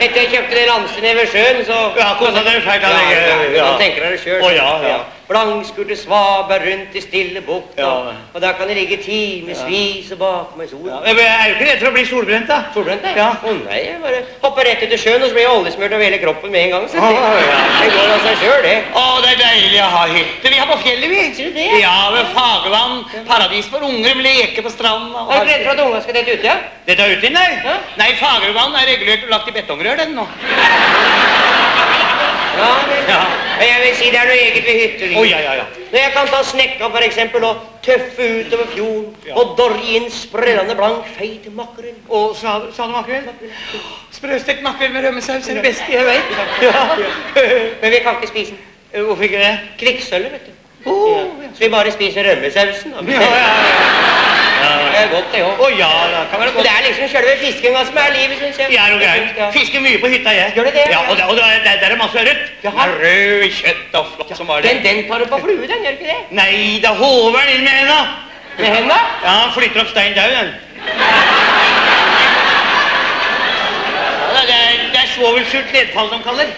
Etter jeg kjøpte den lansen nede ved sjøen, så Ja, kosa dere fælt av ja, det. ja, Ja. Tenker dere sjøl. Å, ja, ja. Blankskudde svaber rundt i stille bukta. Ja. og, der kan det ligge timevis og bake meg sol. Ja, Jeg er jo ikke redd for å bli solbrent, da. Solbrent? Ja. Å nei, jeg bare hopper rett ut i sjøen, og så blir jeg oljesmurt over hele kroppen med en gang. Så det, ja. det går av seg sjøl, det. Å, det er deilig å ha hytte. Vi har på fjellet, vi. Sier du det? Ja, ved Fagervann. Paradis for unger. Leker på stranda. Er du redd for at ungene skal dette uti? Ja? Dette uti, nei. Ja. Nei, Fagervann er regulert og lagt i betongrør, den nå. Ja, vel. Ja. Men Jeg vil si det er noe eget ved hyttelivet. Oh, ja, ja, ja. Når jeg kan ta snekka for eksempel og tøffe utover fjorden Ja. og dorge inn sprellende blank feit makrell. Og sa, du- sa du makrell? Sprøstekt makrell med rømmesaus er det beste jeg vet. Ja. Men vi kan ikke spise den. Hvorfor ikke det? Kvikksølvet, vet du. Oh, Ja. Så vi bare spiser rømmesausen. da. Ja, ja, Det er godt, det òg. Å ja, det kan være Det er liksom selve fiskinga som er livet, syns jeg. Jeg er jo Ja. gæren. Fisker mye på hytta, jeg. Gjør det det? Ja, og det, og det, er, det er masse rødt. Jaha. Det Rød kjøtt og flott som var det. Den, den tar du på flue, den, gjør ikke det? Nei, da håver den inn med henda. Med henda? Ja, han flytter opp stein dau, den. Ja, det er, det er svovelsurt nedfall de kaller.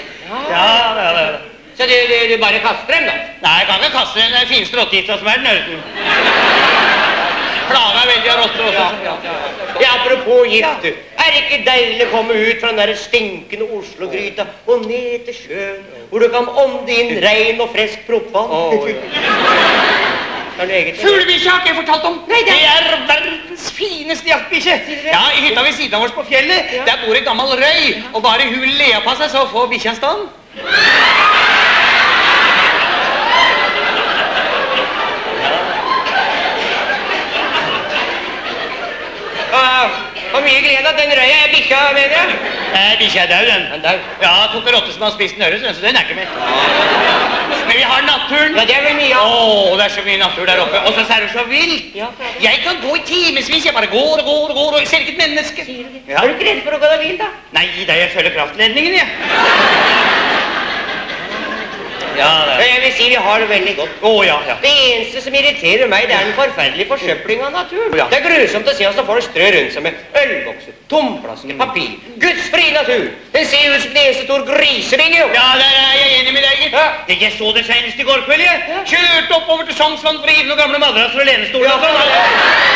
Ja, det er det. Så du, du, du bare kaster dem, da? Nei, jeg kan ikke kaste den. Det er fineste rottegifta som er den ørreten. Plaga veldig av rotter også. Ja, apropos gift, du. Er det ikke deilig å komme ut fra den der stinkende Oslo-gryta og ned til sjøen, hvor du kan ånde inn rein og frisk proppvann? Oh, noe. Fuglebikkja har ikke jeg fortalt om. Nei, det det er- er verdens fineste jaktbikkje. Ja, I hytta ved siden av oss på fjellet Ja. der bor en gammel røy. Og bare hun ler på seg, så får bikkja stand. Hvor mye glede av den røya er bikkja, mener jeg. Eh, bikkja er død, den. Den. Ja, tok en rotte som har spist den øre, så den er ikke med. Men vi har naturen. Ja, det er vel mye Å, av. det er så mye natur der oppe. Og så er det så vilt. Ja. Jeg kan gå i timevis. Jeg bare går og går og går, og ser ikke et menneske. Sier du det? Ja. Er du ikke redd for å gå deg vill, da? Nei, da jeg følger kraftledningen, jeg. Ja, det Ja, Jeg vil si vi har det veldig godt. Å, ja, ja. Det eneste som irriterer meg, det er den forferdelige forsøpling av naturen. Ja. Det er grusomt å se oss når folk strør rundt seg med ølbokser, tomflasker, papir. Guds frie natur! Den ser ut som en eneste stor grisering, jo! Ja, der er jeg enig med deg, gitt. Ja. Det Jeg så det senest i går kveld, jeg. Ja. Kjørte oppover til Sognsvann for å hive noen gamle madrasser og lenestoler Ja. og sånn.